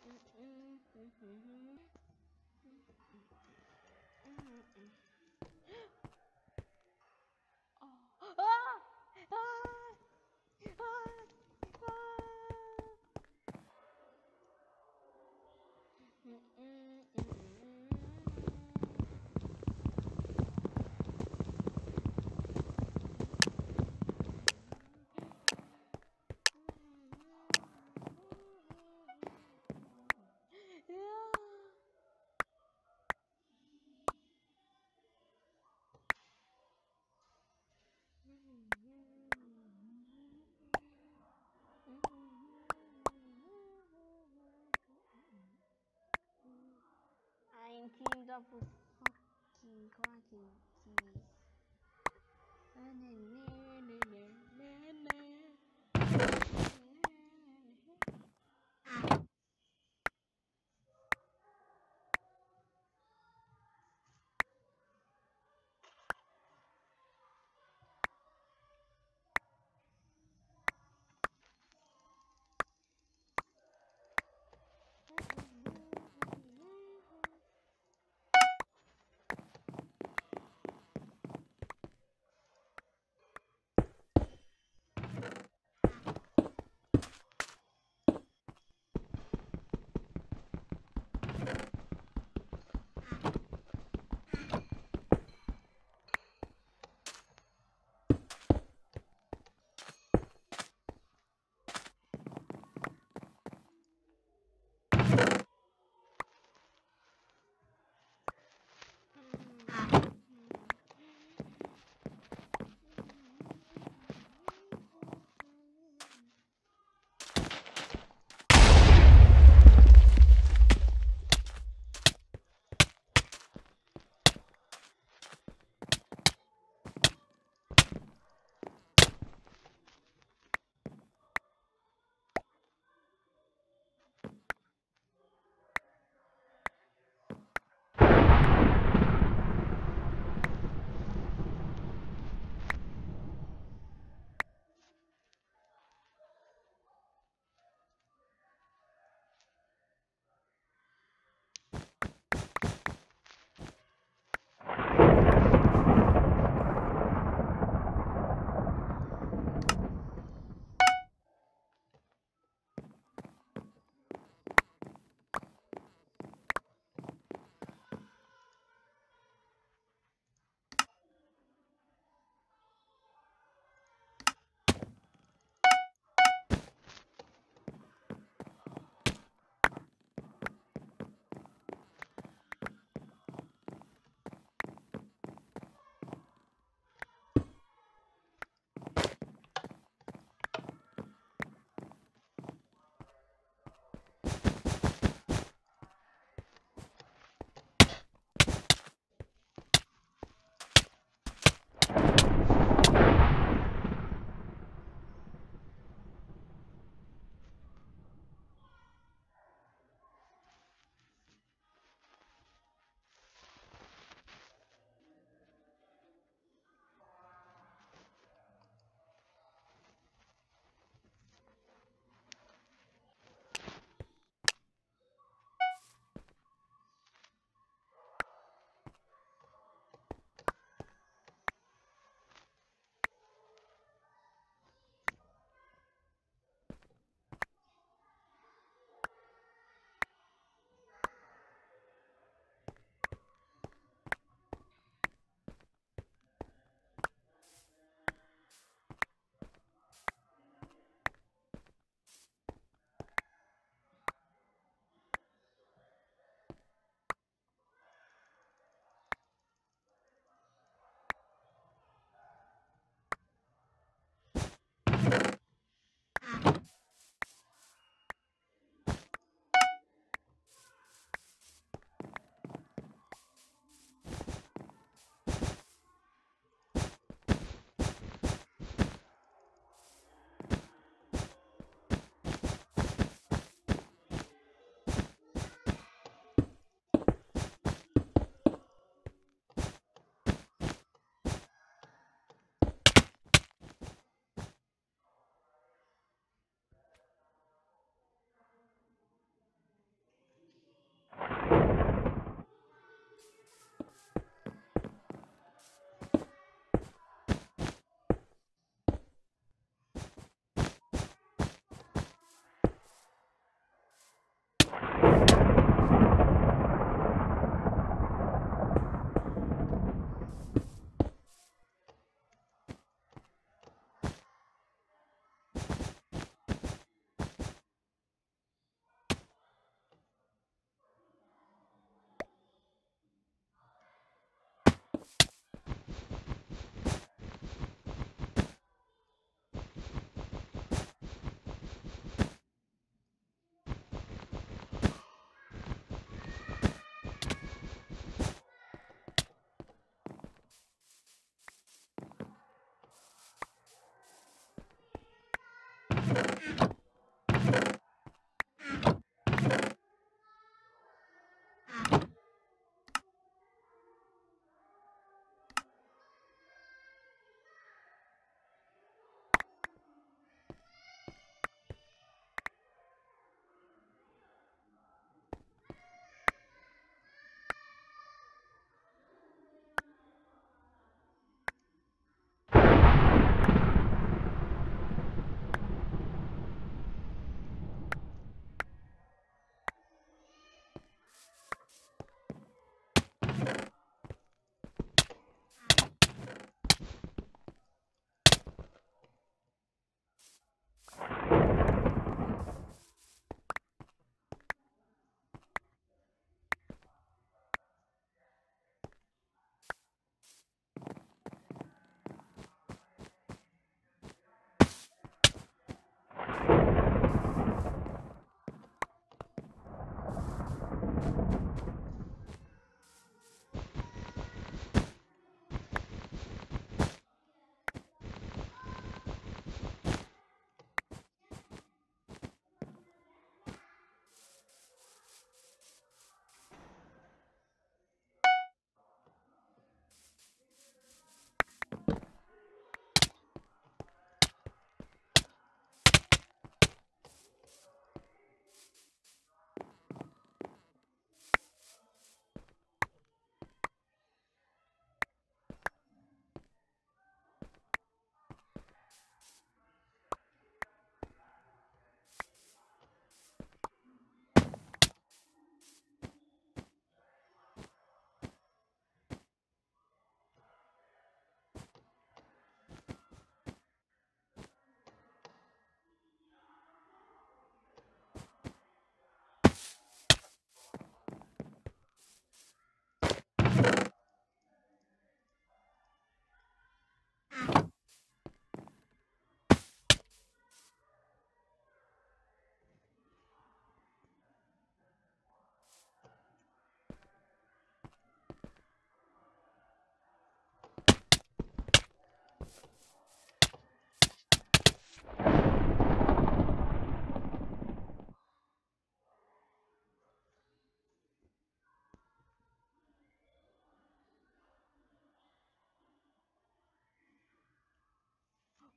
嗯嗯嗯嗯嗯嗯。Fucking Quacky Keys.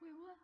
慰问